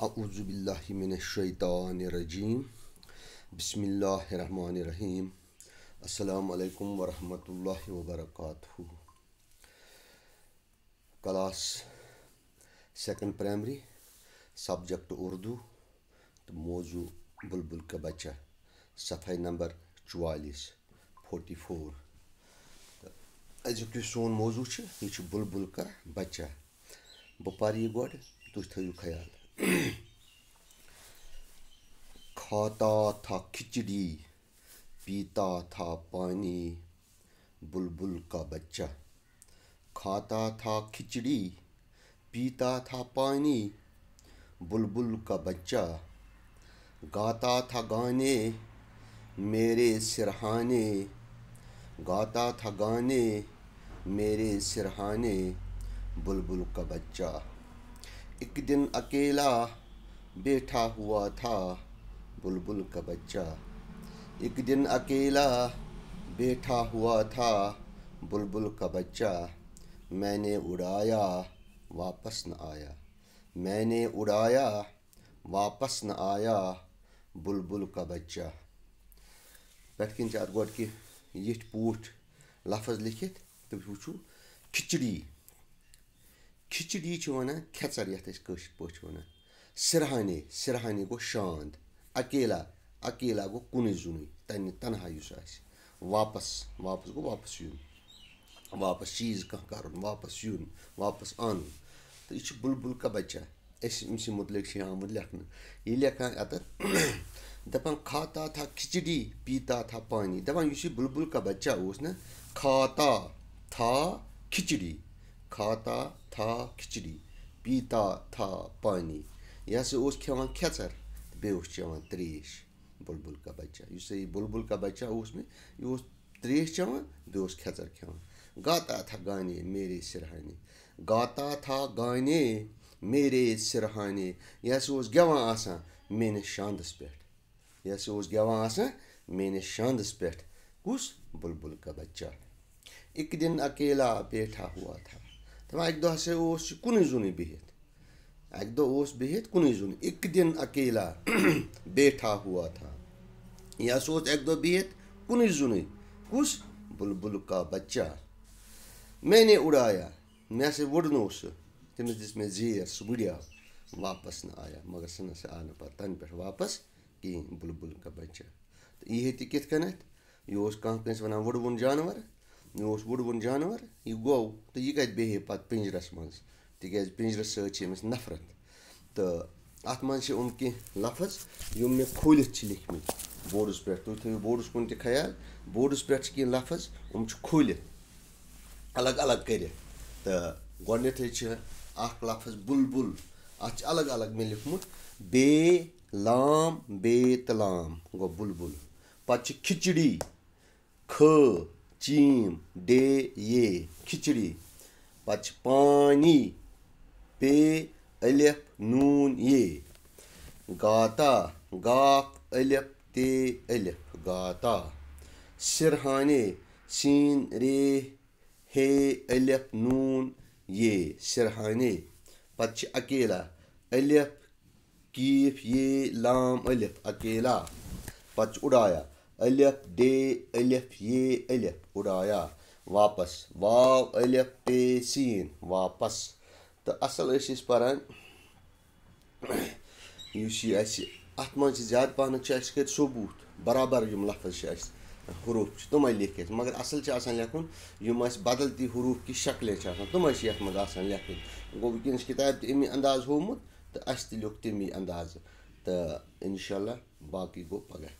अज़बिल्लिमिनशैतानरजीम बसमीम अलैक्म वरहमतुल्लाहि वबरकातुहू class second primary subject Urdu तो मौजू बुलबुल का बच्चा सफ़े नंबर चवालीस फोर्टी फोर अजुक सोन मौजू यह बुलबुल का बच्चा बह पर यह गो तुम थो ख्याल खाता था खिचड़ी पीता था पानी बुलबुल का बच्चा खाता था खिचड़ी पीता था पानी बुलबुल का बच्चा गाता था गाने मेरे सिरहाने गाता था गाने मेरे सिरहाने बुलबुल का बच्चा एक दिन अकेला बैठा हुआ था, बुलबुल का बच्चा। एक दिन अकेला बैठा हुआ था, बुलबुल का बच्चा। मैंने उड़ाया, वापस न आया। मैंने उड़ाया, वापस न आया, बुलबुल का बच्चा। पे अत गोड कि ये पूठ, लफज लिखित तो वो खिचड़ी। खिचड़ी वन खेचर ये पे वन सिरहाने सिरहाने गो शांत अकेला अकेला गो कुन जुन तन तनहा वापस वापस गो वापस यून वापस चीज़ कह कर वापस यून वापस अन तो यह बुलबुल का बच्चा अमस मुतलिक आमुत लिखन यह लिखान अत दपान खाता था खिचड़ी पीता था पानी बुलबुल का बच्चा उस था था था यह उस खेवान खेचर बेस चवान त्रेश बुलबुल का बच्चा इस बुलबुल का बच्चा उस में यह त्रेश चवान बेस खेचर खेवान गाता था गाने मेरे सिरहाने गाता था गाने मेरे सिरहाने यह उस गवान आसान मेनिस शांदस पे यह उस गवान आसान मेनिस शांदस पे कुस बुलबुल का बच्चा एक दिन अकेला बैठा हुआ था तो अक दह कुन जुन बिहित अक दह बिहित कुन जुन एक दिन अकेला बैठा हुआ था यह सोच अक दह बिहित कुन जुन कुस बुलबुल का बच्चा मैंने उड़ाया मे से वुड़नो तमिस दिस मे जेर सह वुड़िया वापस न आया मगर सह न आह ना पे तन पे वापस कहें बुलबुल का बच्चा तो यह कित कन यह कह वन वुड़वन जानवर यह वुड़वन जानवर यह गो तो यह कत बेह पे पिंजरस मज तिज पिंजरस समिस नफरत तो अत मन कह लफज यम मे खोलित लिखमत बोर्डस पे तुम थो बोर्डस कुन ख्याल बोर्डस पे कह लफज हम खोलित अलग अलग कर तो गोडथ अख लफज बुलबुल अत अलग अलग मे लिखमुत बे लाम बे तलाम गो बुलबुल पे खिचड़ी ख चीम डे ये, खिचड़ी पे पानी पे, अलिफ, नून, ये। गाता, गाफ, अलिफ, ते, अलिफ, गाता। सिरहाने, सीन, रे, हे, अलिफ, नून, ये। सिरहाने पे अकेला, अलिफ, कीफ, ये, लाम, अलिफ, अकेला। पे उड़ाया अलिफ डे अलिफ ये अलिफ उड़ाया वापस वाव अलिफ पे सीन वापस तो असल पान अत मन ज़्यादा पहन सबूत बराबर यम लफज हरूफ तुम लिख मगर असल लिखुन यम बदल ती हरूफ की शक्लें तुम ये लिखन गो वनस किताब तमी अंदाज होमुत तो अस तमी अंदाज तो इनशा बाकी गो पगह